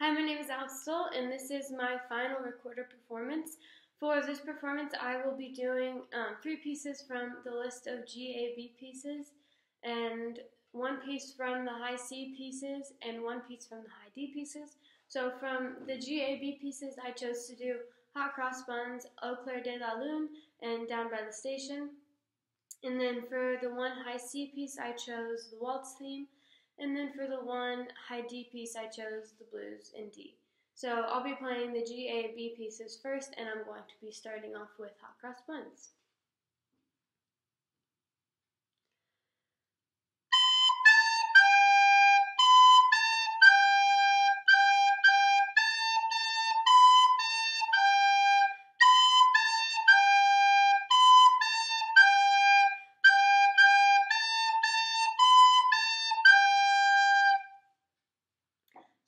Hi, my name is Alex Dull, and this is my final recorder performance. For this performance, I will be doing um, three pieces from the list of GAB pieces, and one piece from the high C pieces, and one piece from the high D pieces. So from the GAB pieces, I chose to do Hot Cross Buns, Au Clair de la Lune, and Down by the Station. And then for the one high C piece, I chose the Waltz theme. And then for the one high D piece, I chose the blues in D. So I'll be playing the G, A, B pieces first, and I'm going to be starting off with Hot Cross Buns.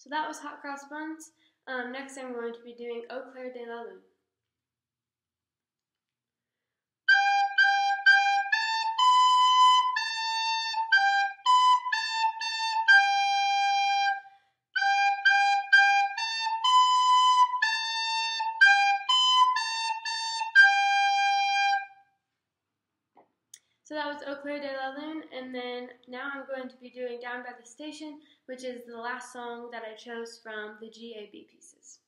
So that was hot cross buns. Um, next I'm going to be doing Au Clair de la Lune. So that was Au Clair de la Lune, and then now I'm going to be doing Down by the Station, which is the last song that I chose from the GAB pieces.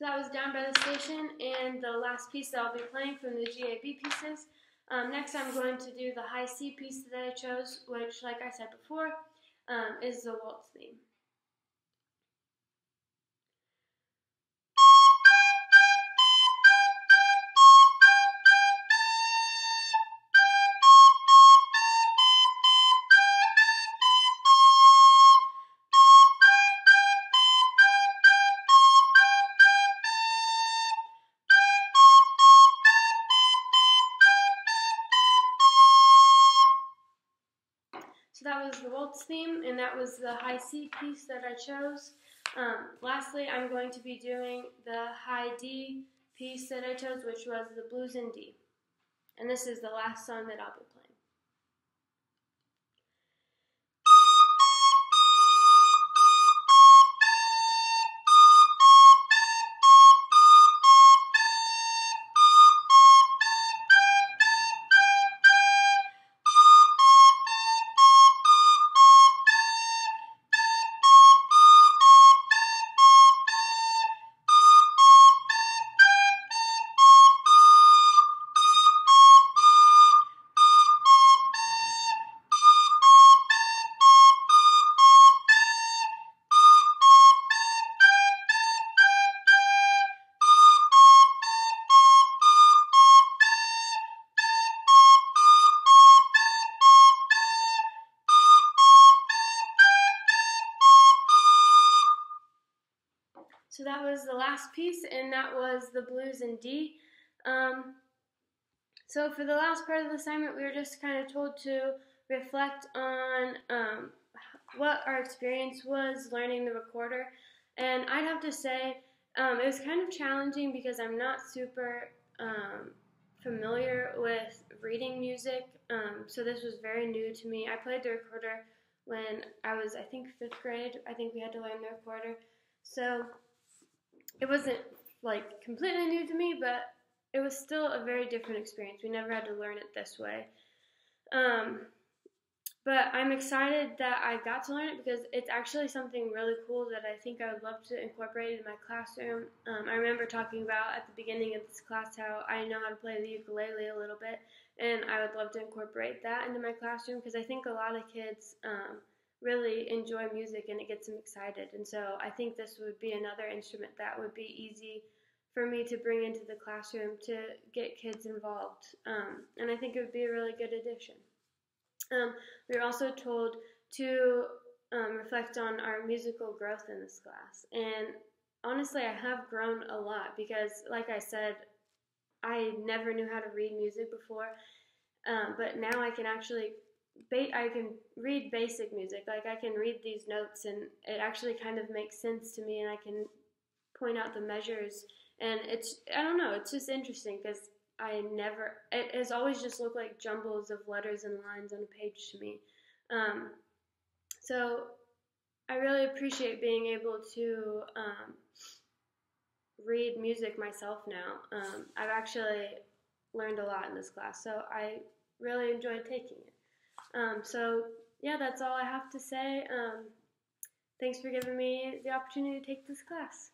So that was Down by the Station, and the last piece that I'll be playing from the GAB pieces. Um, next, I'm going to do the high C piece that I chose, which, like I said before, um, is the waltz theme. So that was the waltz theme, and that was the high C piece that I chose. Um, lastly, I'm going to be doing the high D piece that I chose, which was the blues in D. And this is the last song that I'll be playing. So that was the last piece, and that was the blues in D. Um, so for the last part of the assignment, we were just kind of told to reflect on um, what our experience was learning the recorder. And I'd have to say um, it was kind of challenging because I'm not super um, familiar with reading music. Um, so this was very new to me. I played the recorder when I was, I think, fifth grade. I think we had to learn the recorder. So it wasn't like completely new to me, but it was still a very different experience. We never had to learn it this way. Um, but I'm excited that I got to learn it because it's actually something really cool that I think I would love to incorporate in my classroom. Um, I remember talking about at the beginning of this class how I know how to play the ukulele a little bit, and I would love to incorporate that into my classroom because I think a lot of kids um, really enjoy music and it gets them excited. And so I think this would be another instrument that would be easy for me to bring into the classroom to get kids involved. Um, and I think it would be a really good addition. Um, we were also told to um, reflect on our musical growth in this class. And honestly, I have grown a lot because, like I said, I never knew how to read music before, um, but now I can actually. Ba- I can read basic music. Like I can read these notes, and it actually kind of makes sense to me, and I can point out the measures. And it's I don't know. It's just interesting because I never. It has always just looked like jumbles of letters and lines on a page to me. Um, so I really appreciate being able to um, read music myself now. Um, I've actually learned a lot in this class, so I really enjoyed taking it. Um, so, yeah, that's all I have to say. Um, thanks for giving me the opportunity to take this class.